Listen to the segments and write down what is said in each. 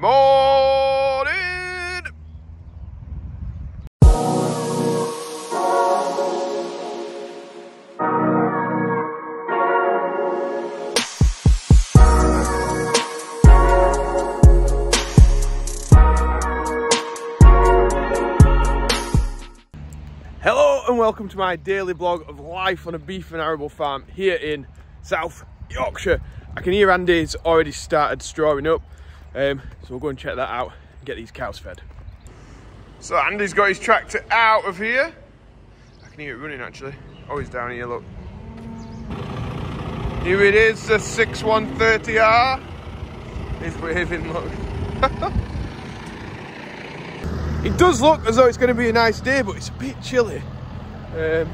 Morning! Hello and welcome to my daily blog of life on a beef and arable farm here in South Yorkshire. I can hear Andy's already started strawing up, um, so we'll go and check that out and get these cows fed. So Andy's got his tractor out of here. I can hear it running actually. Oh, he's down here, look. Here it is, the 6130R. He's waving, look. It does look as though it's going to be a nice day, but it's a bit chilly. Um,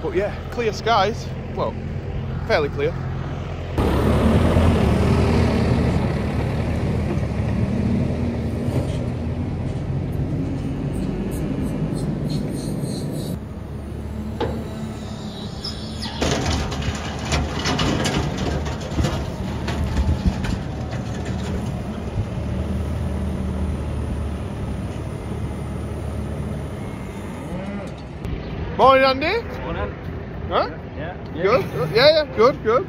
but yeah, clear skies. Well, fairly clear. Morning, Andy. Morning. Huh? Yeah. yeah. Good. Yeah, yeah. Good. Good.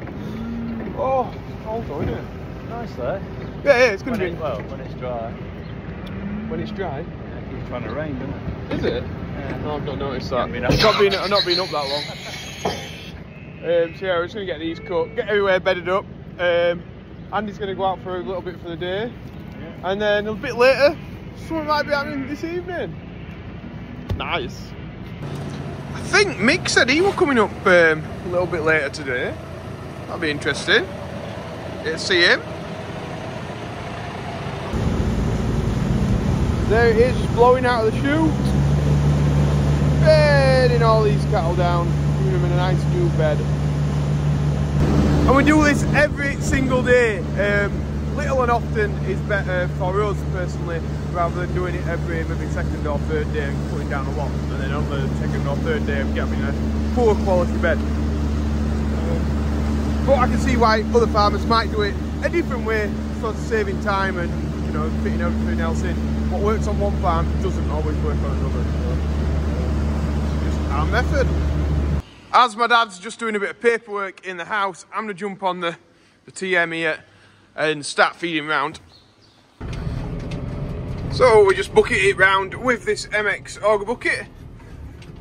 Oh, cold though, isn't it? Nice though. Yeah, yeah. It's going When to it, be well, when it's dry. when it's dry. Yeah, it keeps trying to rain, doesn't it? Is it? Yeah. No, I've not noticed that. been I've not been, I've not been up that long. Um, so yeah, we're just gonna get these cut, get everywhere bedded up. Um, Andy's gonna go out for a little bit for the day, Yeah. and then a bit later, something might be happening this evening. Nice. I think Mick said he was coming up um, a little bit later today. That'll be interesting. Let's see him. There it is, just blowing out of the chute. Bedding all these cattle down, giving them in a nice new bed. And we do this every single day. Um, little and often is better for us personally, rather than doing it every maybe second or third day and putting down a lot, and then on the second or third day getting a poor quality bed. But I can see why other farmers might do it a different way, sort of saving time and you know fitting everything else in. What works on one farm doesn't always work on another. Just our method. As my dad's just doing a bit of paperwork in the house, I'm gonna jump on the, the TM here and start feeding round. So we just bucket it round with this MX auger bucket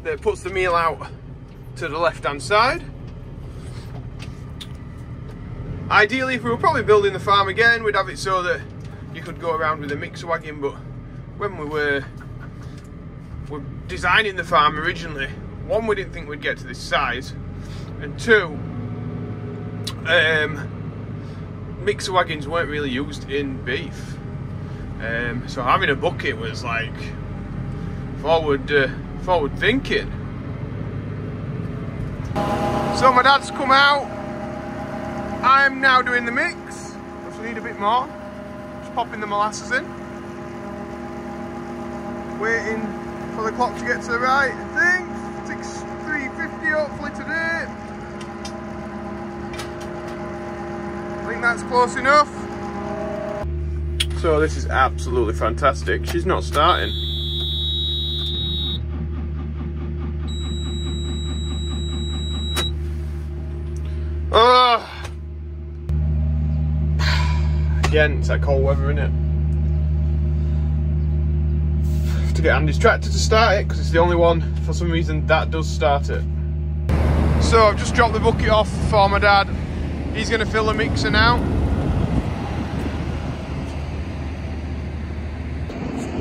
that puts the meal out to the left hand side. Ideally, if we were probably building the farm again, we'd have it so that you could go around with a mixer wagon, but when we were, were designing the farm originally, one, we didn't think we'd get to this size, and two, um, mixer wagons weren't really used in beef. Um, so having a bucket was like forward, uh, forward thinking. So my dad's come out. I'm now doing the mix. Just need a bit more. Just popping the molasses in. Waiting for the clock to get to the right. I think three fifty hopefully today. I think that's close enough. So this is absolutely fantastic. She's not starting. Ah. Oh. Again, it's that cold weather, isn't it? Have to get Andy's tractor to start it because it's the only one, for some reason, that does start it. So I've just dropped the bucket off for my dad. He's going to fill the mixer now.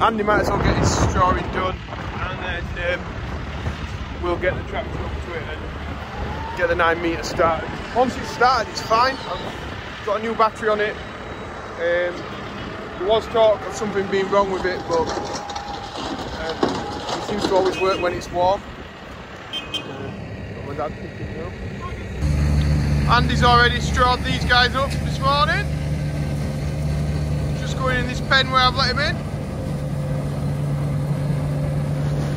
Andy might as well get his strawing done and then um, we'll get the tractor up to it and get the 9 metre started. Once it's started, it's fine. I've got a new battery on it. Um, there was talk of something being wrong with it, but um, it seems to always work when it's warm. Uh, my dad picking it up. Andy's already strawed these guys up this morning. Just going in this pen where I've let him in.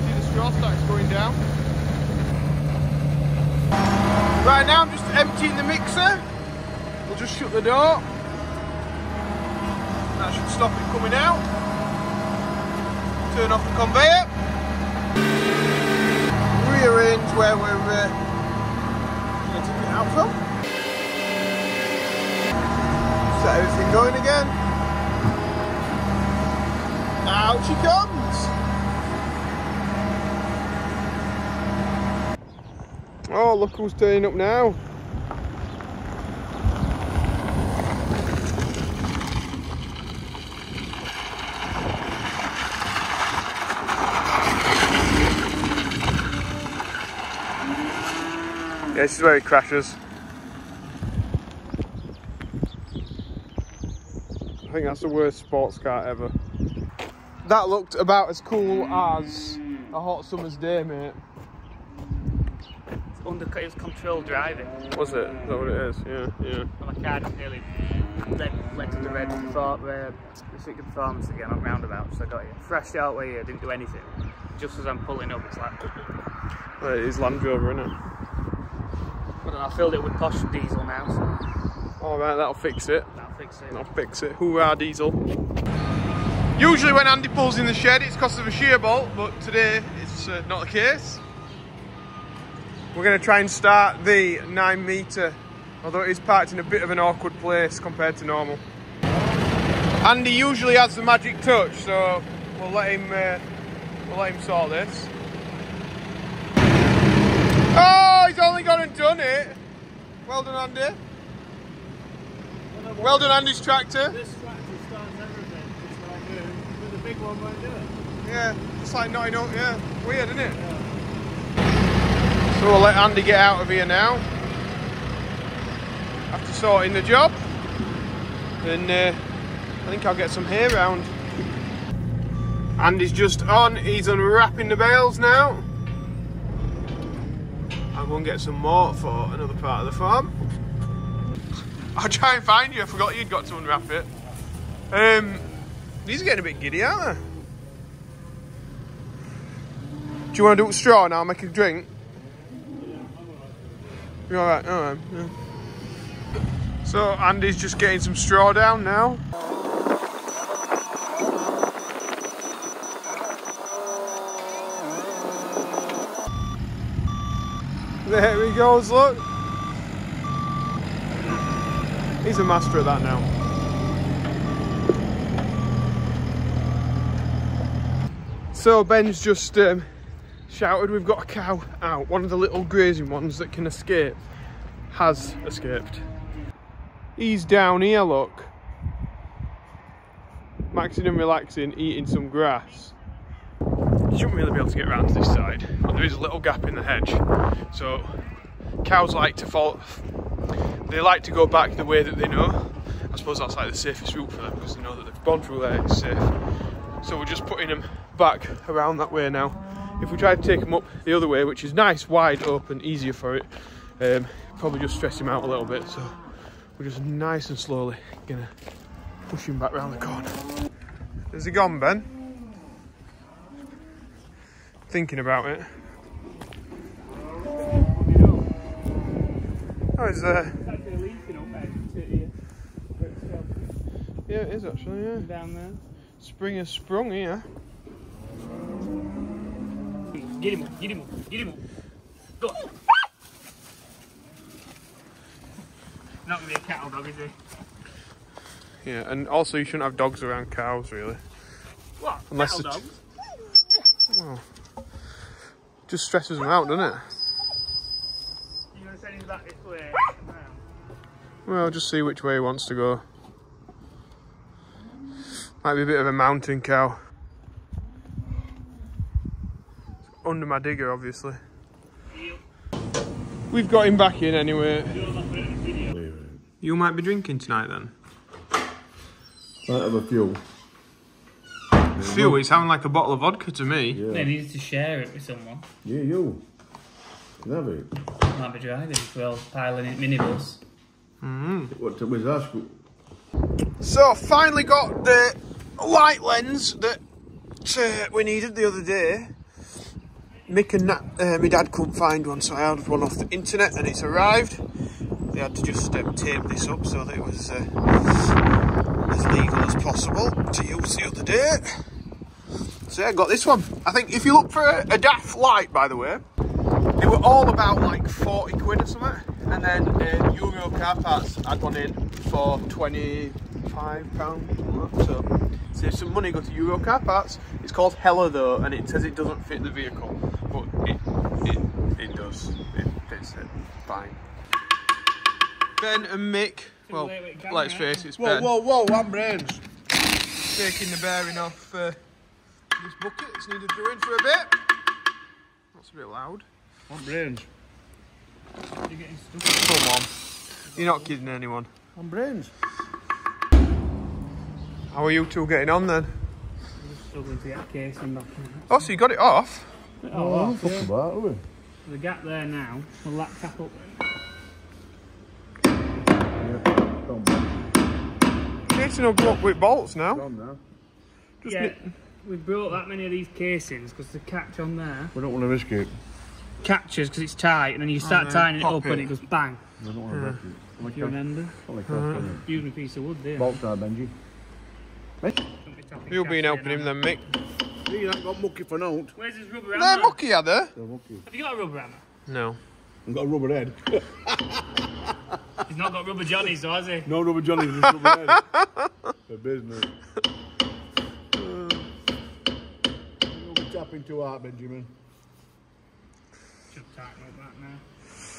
See the straw stacks going down. Right now I'm just emptying the mixer. We'll just shut the door. That should stop it coming out. Turn off the conveyor. Rearrange where we're uh, out from. Set everything going again. Out she comes. Oh, look who's turning up now. Yeah, this is where he crashes. Think that's the worst sports car ever. That looked about as cool as a hot summer's day, mate. It's Under, it was controlled driving. Was it? Is that what it is? Yeah, yeah. And my car didn't really led, led to the red for, uh, restricted performance again on roundabouts. So I got it fresh out way here, didn't do anything. Just as I'm pulling up, it's like, Well, it is Land Rover, isn't it? I don't know, I filled it with posh diesel now, so All right, that'll fix it. Fix it. That'll fix it. Hoorah, diesel. Usually when Andy pulls in the shed, it's because of a shear bolt, but today it's uh, not the case. We're going to try and start the 9 metre, although it is parked in a bit of an awkward place compared to normal. Andy usually has the magic touch, so we'll let him uh, we'll let him sort this. Oh, he's only gone and done it. Well done, Andy. Well done, Andy's tractor. This tractor starts everything, just like you, but the big one won't do it. Yeah, it's like not enough. Yeah, weird, isn't it? So we'll let Andy get out of here now. After sorting the job, and uh, I think I'll get some hay round. Andy's just on. He's unwrapping the bales now. I'm gonna get some more for another part of the farm. I'll try and find you. I forgot you'd got to unwrap it. Um, these are getting a bit giddy, aren't they? Do you want to do with straw now? Make a drink. You all right? All right. Yeah. So Andy's just getting some straw down now. There he goes. Look. He's a master of that now. So Ben's just um, shouted we've got a cow out. One of the little grazing ones that can escape has escaped. He's down here, look. Maxing and relaxing, eating some grass. You shouldn't really be able to get around to this side, but there is a little gap in the hedge. So cows like to fall, they like to go back the way that they know. I suppose that's like the safest route for them because they know that they've gone through there, it's safe. So we're just putting them back around that way now. If we try to take them up the other way, which is nice, wide open, easier for it, um, probably just stress him out a little bit. So we're just nice and slowly gonna push him back round the corner. Is he gone, Ben? Thinking about it. Oh, is there? Yeah, it is actually, yeah. Down there. Spring has sprung here. Get him up, get him up, get him up. Go on. Not gonna be a cattle dog, is he? Yeah, and also you shouldn't have dogs around cows, really. What? Unless cattle dogs? Well, just stresses them out, doesn't it? You're gonna send him back this way? Well, just see which way he wants to go. Might be a bit of a mountain cow. Under my digger, obviously. We've got him back in anyway. You might be drinking tonight then? Might have a few. Phew, it sounded like a bottle of vodka to me. Yeah. They needed to share it with someone. Yeah, you. Can have it. Might be driving, well, piling in minibus. What was that? So, finally got the light lens that uh, we needed the other day. Mick and Nat, uh, my dad couldn't find one, so I ordered one off the internet and it's arrived. They had to just um, tape this up so that it was uh, as legal as possible to use the other day. So yeah, I got this one. I think if you look for a, a DAF light, by the way, they were all about like 40 quid or something. And then uh, Euro car parts had one in for 25 pounds. So save some money, go to Euro car parts. It's called Hella though, and it says it doesn't fit the vehicle, but it it, it does. It fits it fine. Ben and Mick. Well, late with let's face it, it's Whoa, Ben whoa, whoa, whoa! One brains. taking the bearing off uh, this bucket. It's needed doing for a bit. That's a bit loud. One brains. You're getting stuck. Come on. You're not kidding anyone. I'm brains. How are you two getting on then? Struggling to get a casing back. Oh, so you got it off? Oh, Fuck about, are we? the gap there now. Will that cap up? Yeah. Gone, Casing will go up with bolts now. gone now. Just yeah, ni- we brought that many of these casings because the catch on there We don't want to risk it. Catches because it's tight, and then you start then tying it pop up it. and it goes bang. We don't want to risk it. Only You cost, remember? only cost, uh, Using a piece of wood there. Bolt there, Benji. You'll be helping him then, Mick. You ain't got mucky for note. Where's his rubber They're hammer? mucky, are they? They're mucky. Have you got a rubber hammer? No. I've got a rubber head. He's not got rubber johnnies, though, has he? No rubber Johnny, just rubber head. For business. You'll be tapping too hard, Benjamin. Should tighten up that now.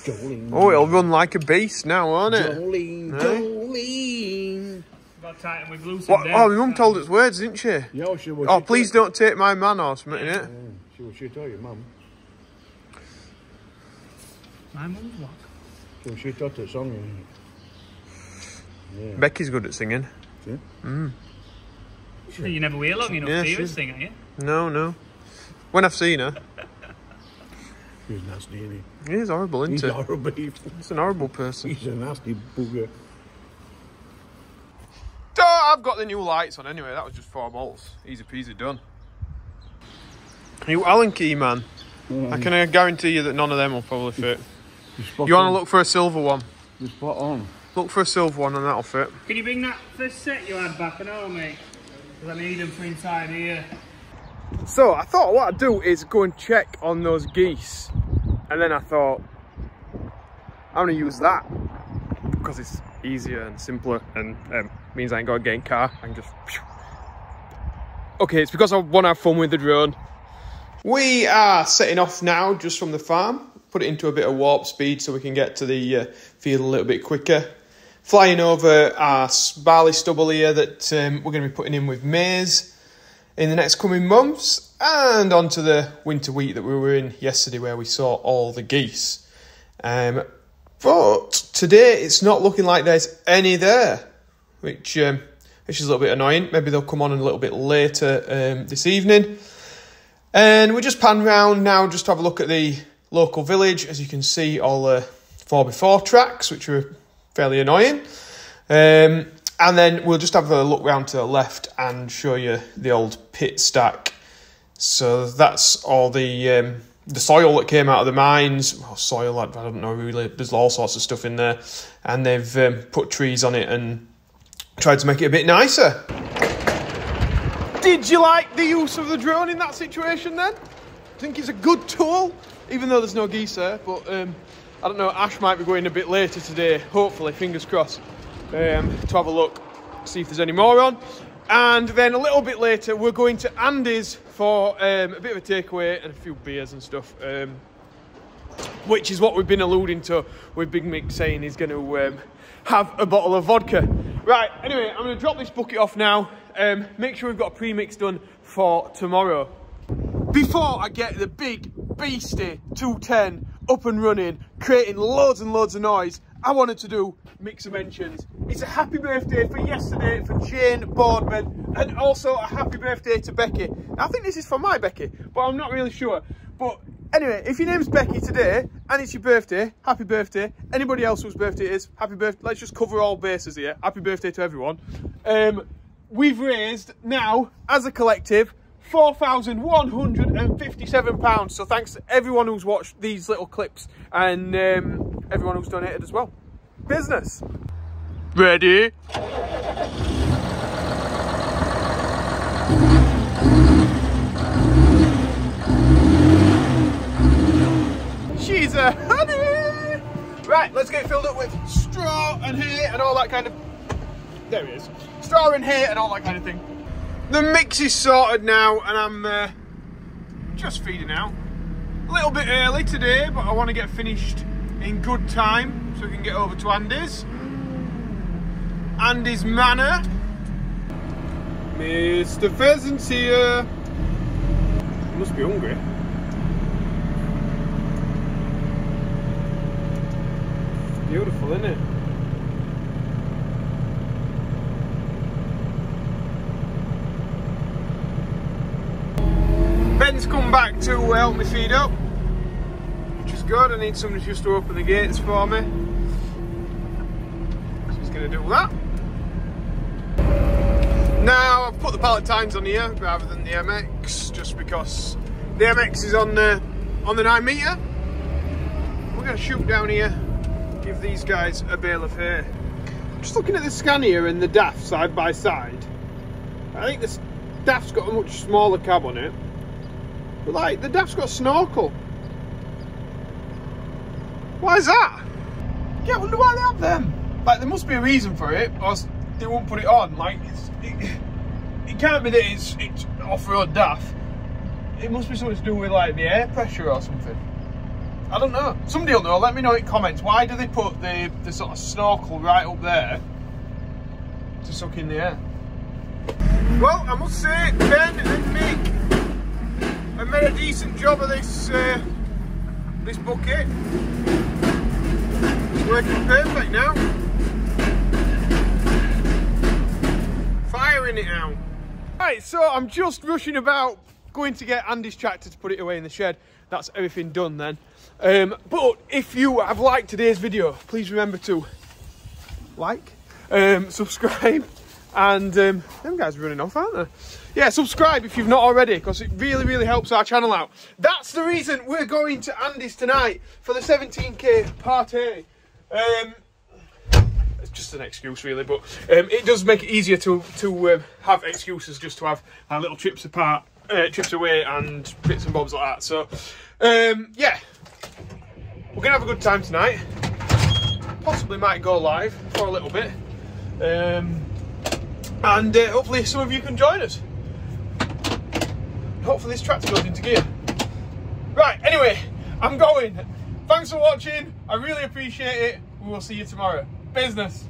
Jolene. Oh, it'll run like a beast now, won't it? Jolene, Eh? Jolene. Got to tighten with glue. What? Oh, my mum told us words, didn't she? Yeah, she was. Oh, she please don't take my man or something, innit? Yeah, she was. She told your mum. My mum's what? She was. She taught her song. Yeah. Becky's good at singing. Yeah. You never wheel long enough Yeah, to hear she's- us sing, are you? No, no. When I've seen her, He's nasty, isn't he is horrible, he? He's isn't he? horrible. He's an horrible person. He's a nasty booger. Oh, I've got the new lights on anyway. That was just four bolts. Easy peasy done. You Allen key, man. I can uh, guarantee you that none of them will probably fit. You're You want to look for a silver one? You're spot on. Look for a silver one and that'll fit. Can you bring that first set you had back and home, mate? Because I need them for inside here. So I thought what I'd do is go and check on those geese. And then I thought, I'm gonna use that because it's easier and simpler and um, means I ain't got get in car. I can just. Okay, it's because I want to have fun with the drone. We are setting off now just from the farm. Put it into a bit of warp speed so we can get to the uh, field a little bit quicker. Flying over our barley stubble here that um, we're going to be putting in with maize in the next coming months, and onto the winter wheat that we were in yesterday, where we saw all the geese. Um, but today it's not looking like there's any there, which um, which is a little bit annoying. Maybe they'll come on a little bit later um, this evening. And we just pan round now just to have a look at the local village. As you can see, all the 4x4 tracks, which are fairly annoying. Um, and then we'll just have a look round to the left and show you the old pit stack. So that's all the um, the soil that came out of the mines. Well, soil, I I don't know really. There's all sorts of stuff in there, and they've um, put trees on it and tried to make it a bit nicer. Did you like the use of the drone in that situation then? I Think it's a good tool, even though there's no geese there. But um, I don't know. Ash might be going a bit later today. Hopefully, fingers crossed, um, to have a look, see if there's any more on. And then a little bit later, we're going to Andy's for um, a bit of a takeaway and a few beers and stuff. Um, which is what we've been alluding to with Big Mick saying he's going to um, have a bottle of vodka. Right, anyway, I'm going to drop this bucket off now. Um, make sure we've got a pre-mix done for tomorrow. Before I get the big beastie 210 up and running, creating loads and loads of noise, I wanted to do mixer mentions. It's a happy birthday for yesterday for Jane Boardman and also a happy birthday to Becky. I think this is for my Becky, but I'm not really sure. But anyway, if your name's Becky today and it's your birthday, happy birthday. Anybody else whose birthday is, happy birthday. Let's just cover all bases here. Happy birthday to everyone. Um, we've raised now, as a collective, £4,157. So thanks to everyone who's watched these little clips and um, everyone who's donated as well. Business. Ready? She's a honey! Right, let's get filled up with straw and hay and all that kind of... There it is. Straw and hay and all that kind of thing. The mix is sorted now and I'm uh, just feeding out. A little bit early today, but I want to get finished in good time so we can get over to Andy's. Andy's Manor. Mr. Pheasant's here. He must be hungry. Beautiful, isn't it? Ben's come back to help me feed up, good. I need somebody just to open the gates for me. So he's going to do that. Now I've put the pallet tines on here rather than the MX, just because the MX is on the on the nine meter. We're going to shoot down here, give these guys a bale of hay. Just looking at the Scania and the DAF side by side, I think the DAF's got a much smaller cab on it. But like, the DAF's got a snorkel. Why is that? Yeah, I wonder why they have them. Like, there must be a reason for it, or they won't put it on. Like, it, it can't be that it's, it's off-road DAF. It must be something to do with like the air pressure or something. I don't know. Somebody will know. Let me know in comments. Why do they put the, the sort of snorkel right up there to suck in the air? Well, I must say, Ben and Mick have made a decent job of this uh, this bucket. It's working perfect now. Firing it out. Right, so I'm just rushing about going to get Andy's tractor to put it away in the shed. That's everything done then. Um, but if you have liked today's video, please remember to like, um, subscribe, and um, them guys are running off, aren't they? Yeah, subscribe if you've not already, because it really, really helps our channel out. That's the reason we're going to Andy's tonight for the 17k party. Um, it's just an excuse, really, but um, it does make it easier to to um, have excuses just to have our little trips apart, uh, trips away, and bits and bobs like that. So, um, yeah, we're gonna have a good time tonight. Possibly might go live for a little bit. Um, and uh, hopefully some of you can join us. Hopefully this tractor goes into gear. Right, anyway, I'm going. Thanks for watching. I really appreciate it. We will see you tomorrow. Business.